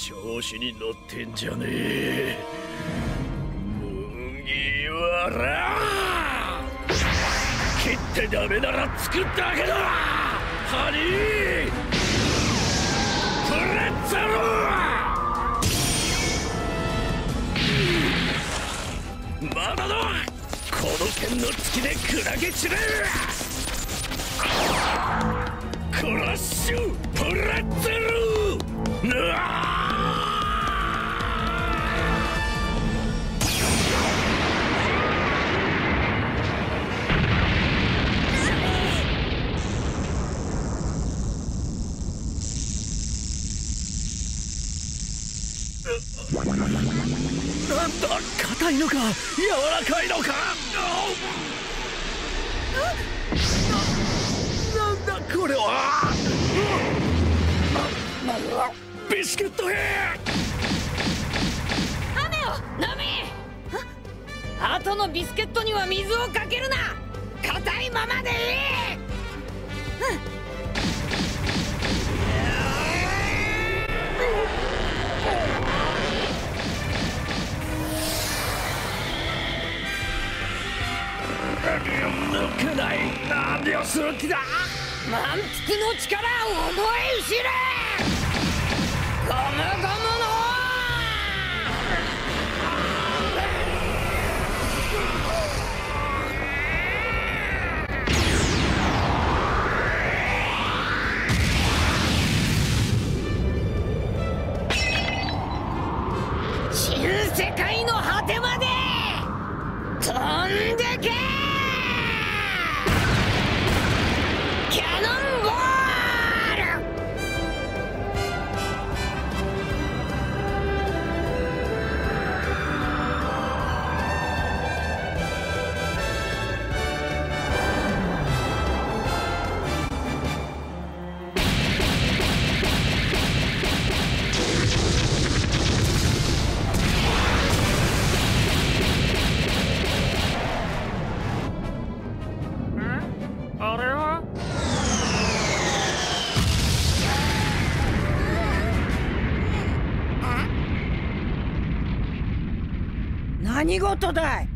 調子に乗ってんじゃねえ。麦わら。切ってダメなら作っただけだハニー。プレッツェルまだだ。この剣の突きで砕け散れ。クラッシュプレッツェなんだ硬いのか柔らかいのか？ななんだこれは？ビスケットヘ雨を飲め後のビスケットには水をかけるな抜けない何をする気だ？満腹の力を思い知れ！ゴムゴムの新世界何事だい？